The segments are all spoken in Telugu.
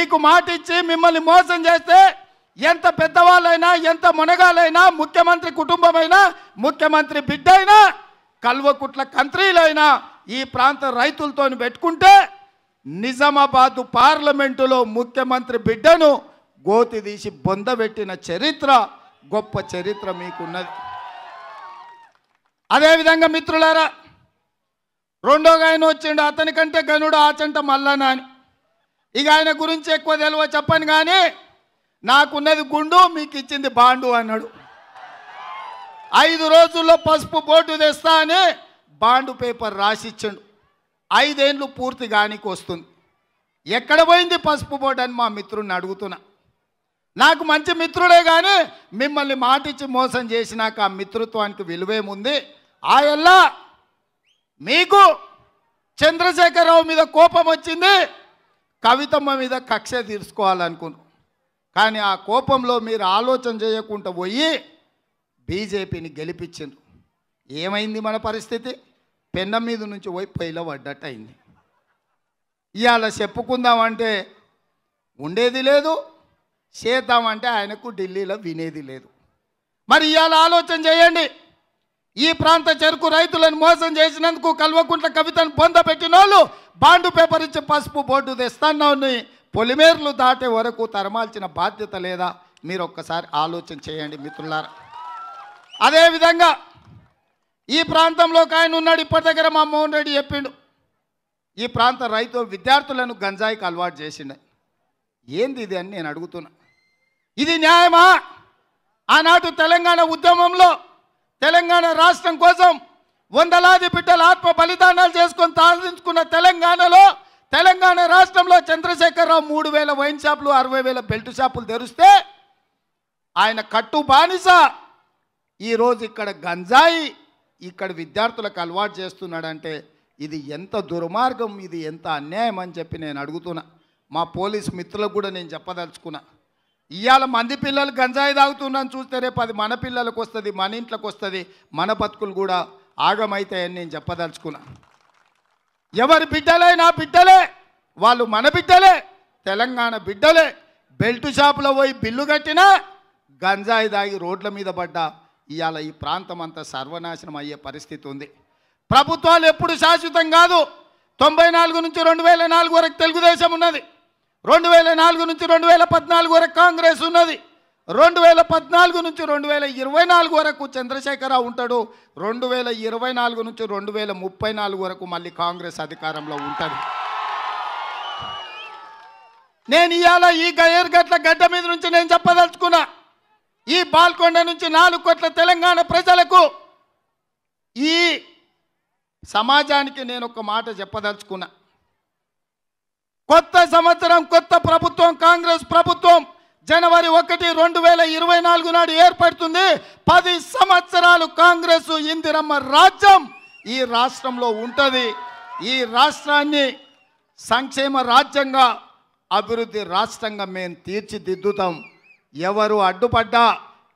మీకు మాట ఇచ్చి మిమ్మల్ని మోసం చేస్తే ఎంత పెద్దవాళ్ళైనా ఎంత మునగాలైనా ముఖ్యమంత్రి కుటుంబమైనా ముఖ్యమంత్రి బిడ్డ అయినా కల్వకుట్ల కంత్రీలైనా ఈ ప్రాంత రైతులతో పెట్టుకుంటే నిజామాబాద్ పార్లమెంటులో ముఖ్యమంత్రి బిడ్డను గోతి తీసి బొందబెట్టిన చరిత్ర గొప్ప చరిత్ర మీకున్నది. అదేవిధంగా మిత్రులారా రెండోగా ఆయన వచ్చిండు అతనికంటే గనుడు ఆచంట మల్లనా అని. ఇక ఆయన గురించి ఎక్కువ తెలివ చెప్పను కానీ నాకున్నది గుండు మీకు ఇచ్చింది బాండు అన్నాడు. ఐదు రోజుల్లో పసుపు బోర్డు తెస్తా అని బాండు పేపర్ రాసిచ్చాడు. ఐదేండ్లు పూర్తి గానికి వస్తుంది. ఎక్కడ పోయింది పసుపు బోర్డు అని మా మిత్రుడిని అడుగుతున్నా. నాకు మంచి మిత్రుడే కానీ మిమ్మల్ని మాటిచ్చి మోసం చేసినాక ఆ మిత్రుత్వానికి విలువేముంది? ఆయల్లా మీకు చంద్రశేఖరరావు మీద కోపం వచ్చింది కవితమ్మ మీద కక్ష తీర్చుకోవాలనుకున్నాను కానీ ఆ కోపంలో మీరు ఆలోచన చేయకుండా పోయి బీజేపీని గెలిపించిండ్రు. ఏమైంది మన పరిస్థితి? పెన్నం మీద నుంచి పోయి పొయ్యిలో పడ్డట్టు అయింది ఇవాళ చెప్పుకుందామంటే ఉండేది లేదు చేద్దామంటే ఆయనకు ఢిల్లీలో వినేది లేదు. మరి ఇవాళ ఆలోచన చేయండి. ఈ ప్రాంత చెరుకు రైతులను మోసం చేసినందుకు కల్వకుంట్ల కవితను పొందబెట్టిన వాళ్ళు బాండు పేపర్ ఇచ్చి పసుపు బోర్డు తెస్తాన్ని పొలిమేర్లు దాటే వరకు తరమాల్చిన బాధ్యత లేదా? మీరు ఒక్కసారి ఆలోచన చేయండి మిత్రులారా. అదేవిధంగా ఈ ప్రాంతంలో ఒక ఆయన ఉన్నాడు ఇప్పటి దగ్గర మా మోహన్ రెడ్డి చెప్పిండు. ఈ ప్రాంత రైతు విద్యార్థులను గంజాయికి అలవాటు చేసిండు. ఏంది ఇది అని నేను అడుగుతున్నా. ఇది న్యాయమా? ఆనాటి తెలంగాణ ఉద్యమంలో తెలంగాణ రాష్ట్రం కోసం వందలాది బిడ్డలు ఆత్మ బలిదానాలు చేసుకొని సాధించుకున్న తెలంగాణలో తెలంగాణ రాష్ట్రంలో చంద్రశేఖరరావు మూడు వేల వైన్ షాపులు అరవై వేల బెల్ట్ షాపులు తెరిస్తే ఆయన కట్టు బానిస. ఈరోజు ఇక్కడ గంజాయి ఇక్కడ విద్యార్థులకు అలవాటు చేస్తున్నాడంటే ఇది ఎంత దుర్మార్గం ఇది ఎంత అన్యాయం అని చెప్పి నేను అడుగుతున్నా. మా పోలీస్ మిత్రులకు కూడా నేను చెప్పదలుచుకున్నా. ఇవాళ మంది పిల్లలు గంజాయి తాగుతున్నాను చూస్తే రేపు అది మన పిల్లలకు వస్తుంది మన ఇంట్లోకి వస్తుంది మన బతుకులు కూడా ఆగమవుతాయని నేను చెప్పదలుచుకున్నా. ఎవరి బిడ్డలే నా బిడ్డలే? వాళ్ళు మన బిడ్డలే తెలంగాణ బిడ్డలే. బెల్ట్ షాపులో పోయి బిల్లు కట్టినా గంజాయి దాగి రోడ్ల మీద పడ్డా ఇవాళ ఈ ప్రాంతం అంతా సర్వనాశనం అయ్యే పరిస్థితి ఉంది. ప్రభుత్వాలు ఎప్పుడు శాశ్వతం కాదు. తొంభై నాలుగు నుంచి రెండు వేల నాలుగు వరకు తెలుగుదేశం ఉన్నది. రెండు వేల నాలుగు నుంచి రెండు వేల పద్నాలుగు వరకు కాంగ్రెస్ ఉన్నది. రెండు వేల పద్నాలుగు నుంచి రెండు వేల ఇరవై నాలుగు వరకు చంద్రశేఖరరావు ఉంటాడు. రెండు వేల ఇరవై నాలుగు నుంచి రెండు వేల ముప్పై నాలుగు వరకు మళ్ళీ కాంగ్రెస్ అధికారంలో ఉంటుంది. నేను ఇవాళ ఈ గయ్యర్గట్ల గడ్డ మీద నుంచి నేను చెప్పదలుచుకున్నా. ఈ బాల్కొండ నుంచి నాలుగు కోట్ల తెలంగాణ ప్రజలకు ఈ సమాజానికి నేను ఒక మాట చెప్పదలుచుకున్నా. కొత్త సంవత్సరం కొత్త ప్రభుత్వం కాంగ్రెస్ ప్రభుత్వం జనవరి ఒకటి రెండు వేల ఇరవై నాలుగు నాడు ఏర్పడుతుంది. పది సంవత్సరాలు కాంగ్రెస్ ఇందిరమ్మ రాజ్యం ఈ రాష్ట్రంలో ఉంటుంది. ఈ రాష్ట్రాన్ని సంక్షేమ రాజ్యంగా అభివృద్ధి రాష్ట్రంగా మేము తీర్చిదిద్దుతాం. ఎవరు అడ్డుపడ్డా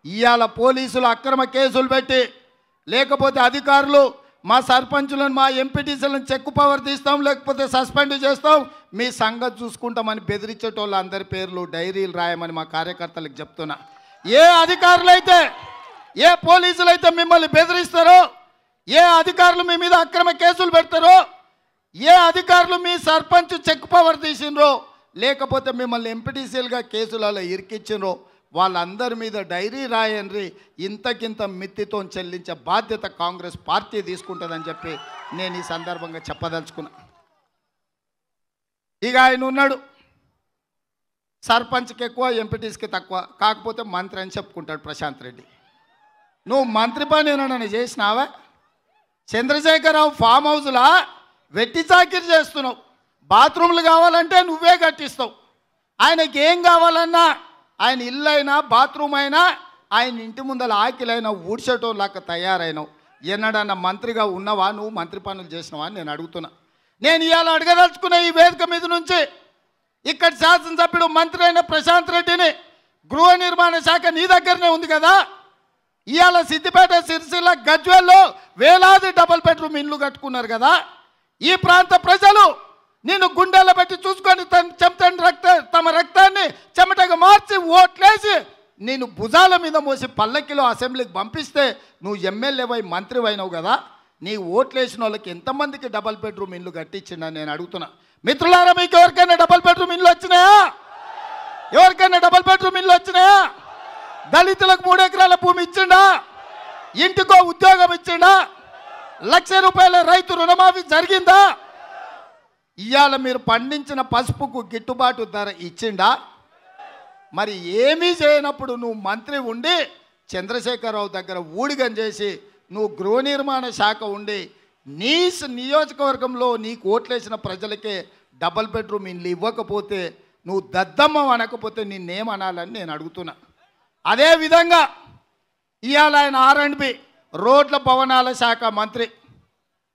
ఇవాళ పోలీసులు అక్రమ కేసులు పెట్టి లేకపోతే అధికారులు మా సర్పంచులను మా ఎంపీటీసీలను చెక్కు పవర్ తీస్తాం లేకపోతే సస్పెండ్ చేస్తాం మీ సంగతి చూసుకుంటామని బెదిరించేటోళ్ళు అందరి పేర్లు డైరీలు రాయమని మా కార్యకర్తలకు చెప్తున్నా. ఏ అధికారులైతే ఏ పోలీసులు అయితే మిమ్మల్ని బెదిరిస్తారో ఏ అధికారులు మీ మీద అక్రమ కేసులు పెడతారో ఏ అధికారులు మీ సర్పంచ్ చెక్ పవర్ తీసిండ్రో లేకపోతే మిమ్మల్ని ఎంపీటీసీలుగా కేసులలో ఇరికిచ్చినరో వాళ్ళందరి మీద డైరీ రాయండి ఇంతకింత మిత్తితో చెల్లించే బాధ్యత కాంగ్రెస్ పార్టీ తీసుకుంటుందని చెప్పి నేను ఈ సందర్భంగా చెప్పదలుచుకున్నా. ఇక ఆయన ఉన్నాడు. సర్పంచ్కి ఎక్కువ ఎంపీటీస్కి తక్కువ. కాకపోతే మంత్రి అని చెప్పుకుంటాడు ప్రశాంత్ రెడ్డి. నువ్వు మంత్రి పని ఏమన్నా చేసినావా? చంద్రశేఖరరావు ఫామ్ హౌస్లా వెట్టి చాకిరి చేస్తున్నావు. బాత్రూమ్లు కావాలంటే నువ్వే కట్టిస్తావు. ఆయనకి ఏం కావాలన్నా ఆయన ఇల్లు అయినా బాత్రూమ్ అయినా ఆయన ఇంటి ముందల ఆకిలైనా లాగా తయారైనావు. ఎన్నడన్నా మంత్రిగా ఉన్నవా? నువ్వు మంత్రి పనులు చేసినవా? అని నేను అడుగుతున్నా. నేను ఇవాళ అడగదలుచుకున్న ఈ వేదిక మీద నుంచి ఇక్కడ శాసనసభ్యుడు మంత్రి అయిన ప్రశాంత్ రెడ్డిని గృహ నిర్మాణ శాఖ నీ దగ్గరనే ఉంది కదా? ఇవాళ సిద్దిపేట సిరిసిల్ల గజ్వేల్లో వేలాది డబుల్ బెడ్రూమ్ ఇండ్లు కట్టుకున్నారు కదా? ఈ ప్రాంత ప్రజలు నేను గుండెల్లో పెట్టి చూసుకొని తన చెమటని రక్త తమ రక్తాన్ని చెమటగా మార్చి ఓట్లేసి నేను భుజాల మీద మోసి పల్లకిలో అసెంబ్లీకి పంపిస్తే నువ్వు ఎమ్మెల్యేవై మంత్రి అయినావు కదా? నీ ఓట్లేసిన వాళ్ళకి ఎంతమందికి డబల్ బెడ్రూమ్ ఇల్లు కట్టించిండ నేను అడుగుతున్నా. మిత్రులారా మీకు ఎవరికైనా డబల్ బెడ్రూమ్ ఇల్లు వచ్చినాయా ఎవరికైనా డబల్ బెడ్రూమ్ ఇల్లు వచ్చినాయా దళితులకు మూడు ఎకరాల భూమి ఇచ్చిండా? ఇంటికో ఉద్యోగం ఇచ్చిండా? లక్ష రూపాయల రైతు రుణమాఫీ జరిగిందా? ఇవాళ మీరు పండించిన పసుపుకు గిట్టుబాటు ధర ఇచ్చిండా? మరి ఏమీ చేయనప్పుడు నువ్వు మంత్రి ఉండి చంద్రశేఖరరావు దగ్గర ఊడిగం చేసి నువ్వు గృహ నిర్మాణ శాఖ ఉండి నీ నియోజకవర్గంలో నీకు ఓట్లేసిన ప్రజలకే డబల్ బెడ్రూమ్ ఇల్లు ఇవ్వకపోతే నువ్వు దద్దమ్మ అనకపోతే నిన్నేమనాలని నేను అడుగుతున్నా. అదేవిధంగా ఇవాళ ఆయన ఆర్ అండ్ బి రోడ్ల భవనాల శాఖ మంత్రి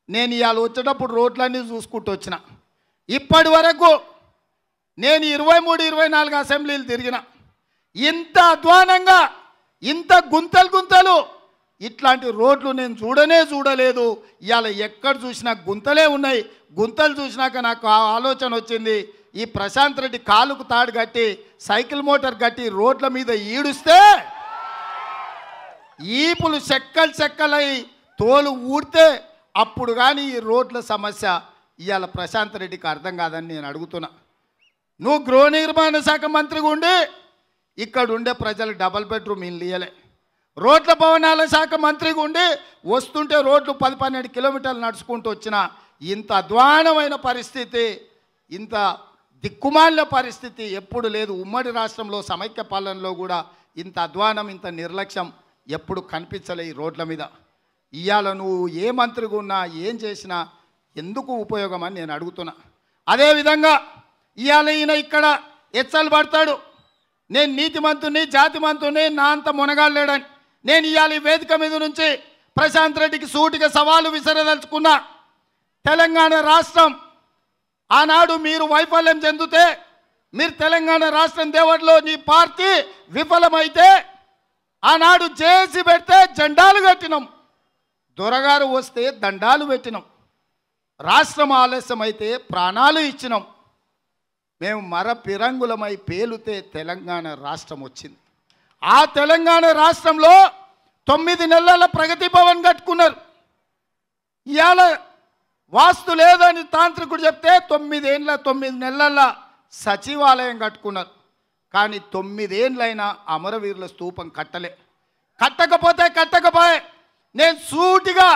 నేను ఇవాళ వచ్చేటప్పుడు రోడ్లన్నీ చూసుకుంటూ వచ్చిన. ఇప్పటి వరకు నేను ఇరవై మూడు ఇరవై నాలుగు అసెంబ్లీలు తిరిగిన. ఇంత అధ్వానంగా ఇంత గుంతలు గుంతలు ఇట్లాంటి రోడ్లు నేను చూడనే చూడలేదు. ఇవాళ ఎక్కడ చూసినా గుంతలే ఉన్నాయి. గుంతలు చూసినాక నాకు ఆ ఆలోచన వచ్చింది. ఈ ప్రశాంత్ రెడ్డి కాలుకు తాడు కట్టి సైకిల్ మోటార్ కట్టి రోడ్ల మీద ఈడుస్తే ఈపులు చెక్కలు చెక్కలై తోలు ఊడితే అప్పుడు కానీ ఈ రోడ్ల సమస్య ఇవాళ ప్రశాంత్ రెడ్డికి అర్థం కాదని నేను అడుగుతున్నా. నువ్వు గృహ నిర్మాణ శాఖ మంత్రిగా ఉండి ఇక్కడ ఉండే ప్రజలు డబల్ బెడ్రూమ్ ఇల్లు ఇయ్యలే. రోడ్ల భవనాల శాఖ మంత్రిగా ఉండి వస్తుంటే రోడ్లు పది పన్నెండు కిలోమీటర్లు నడుచుకుంటూ వచ్చిన ఇంత అధ్వానమైన పరిస్థితి ఇంత దిక్కుమాలిన పరిస్థితి ఎప్పుడు లేదు. ఉమ్మడి రాష్ట్రంలో సమైక్య పాలనలో కూడా ఇంత అధ్వానం ఇంత నిర్లక్ష్యం ఎప్పుడు కనిపించలే ఈ రోడ్ల మీద. ఇవాళ నువ్వు ఏ మంత్రిగా ఉన్నా ఏం చేసినా ఎందుకు ఉపయోగం అని నేను అడుగుతున్నా. అదేవిధంగా ఇవాళ ఈయన ఇక్కడ ఎచ్చలు పడతాడు. నేను నీతి మంతుని జాతి మంతుని నా అంత మునగాలేడని నేను ఇవాళ వేదిక మీద నుంచి ప్రశాంత్ రెడ్డికి సూటిగా సవాలు విసరదలుచుకున్నా తెలంగాణ రాష్ట్రం. ఆనాడు మీరు వైఫల్యం చెందితే మీరు తెలంగాణ రాష్ట్రం దేవట్లో నీ పార్టీ విఫలమైతే ఆనాడు చేసి పెడితే జెండాలు కట్టినాం. దొరగారు వస్తే దండాలు పెట్టినాం. రాష్ట్రం ఆలస్యమైతే ప్రాణాలు ఇచ్చినాం. మేము మర పిరంగులమై పేలుతే తెలంగాణ రాష్ట్రం వచ్చింది. ఆ తెలంగాణ రాష్ట్రంలో తొమ్మిది నెలల ప్రగతి భవన్ కట్టుకున్నారు. ఇవాళ వాస్తు లేదని తాంత్రికుడు చెప్తే తొమ్మిదేండ్ల తొమ్మిది నెలల సచివాలయం కట్టుకున్నారు. కానీ తొమ్మిదేండ్లైనా అమరవీరుల స్తూపం కట్టలే. కట్టకపోతే కట్టకపోయే. నేను సూటిగా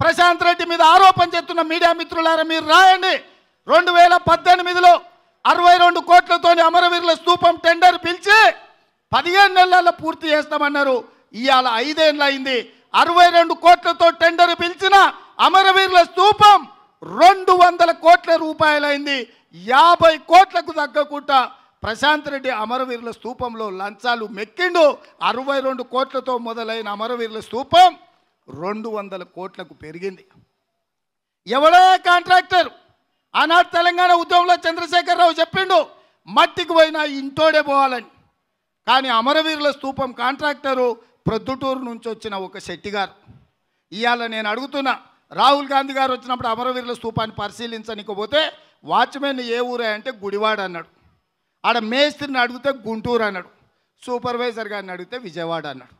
ప్రశాంత్ రెడ్డి మీద ఆరోపణ చేస్తున్న మీడియా మిత్రులారా మీరు రాయండి. రెండు వేల పద్దెనిమిదిలో అరవై రెండు కోట్లతోని అమరవీరుల స్తూపం టెండర్ పిలిచి పదిహేను నెలల్లో పూర్తి చేస్తామన్నారు. ఇవాళ ఐదేళ్ళు అయింది. అరవై రెండు కోట్లతో టెండర్ పిలిచిన అమరవీరుల స్తూపం రెండు వందల కోట్ల రూపాయలైంది. యాభై కోట్లకు తగ్గకుండా ప్రశాంత్ రెడ్డి అమరవీరుల స్తూపంలో లంచాలు మెక్కిండు. అరవై రెండు కోట్లతో మొదలైన అమరవీరుల స్తూపం రెండు వందల కోట్లకు పెరిగింది. ఎవడే కాంట్రాక్టర్? ఆనాడు తెలంగాణ ఉద్యమంలో చంద్రశేఖరరావు చెప్పిండు మట్టికి పోయినా ఇంటోడే పోవాలని. కానీ అమరవీరుల స్తూపం కాంట్రాక్టరు ప్రొద్దుటూరు నుంచి వచ్చిన ఒక శెట్టి గారు ఇవాళ నేను అడుగుతున్నా రాహుల్ గాంధీ గారు వచ్చినప్పుడు అమరవీరుల స్తూపాన్ని పరిశీలించనికపోతే వాచ్మెన్ ఏ ఊరే అంటే గుడివాడ అన్నాడు. ఆడ మేస్త్రిని అడిగితే గుంటూరు అన్నాడు. సూపర్వైజర్ గారిని అడిగితే విజయవాడ అన్నాడు.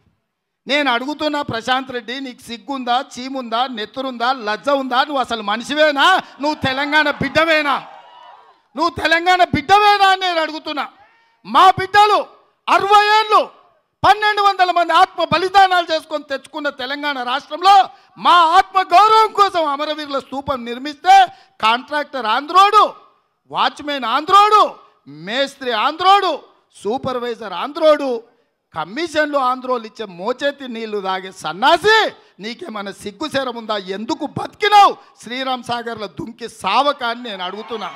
నేను అడుగుతున్నా ప్రశాంత్ రెడ్డి నీకు సిగ్గుందా చీముందా నెత్తురుందా లజ్జ ఉందా? నువ్వు అసలు మనిషివేనా? నువ్వు తెలంగాణ బిడ్డవేనా? నువ్వు తెలంగాణ బిడ్డవేనా అని నేను అడుగుతున్నా. మా బిడ్డలు అరవై ఏళ్ళు పన్నెండు వందల మంది ఆత్మ బలిదానాలు చేసుకొని తెచ్చుకున్న తెలంగాణ రాష్ట్రంలో మా ఆత్మ గౌరవం కోసం అమరవీరుల స్థూపం నిర్మిస్తే కాంట్రాక్టర్ ఆంధ్రోడు వాచ్మెన్ ఆంధ్రోడు మేస్త్రి ఆంధ్రోడు సూపర్వైజర్ ఆంధ్రోడు కమిషన్లు ఆంధ్రోలు ఇచ్చే మోచేతి నీళ్ళు తాగే సన్నాసి నీకేమైనా సిగ్గు ఉందా? ఎందుకు బతికినావు? శ్రీరామ్ సాగర్లో దుంకి సావకాన్ని నేను అడుగుతున్నా.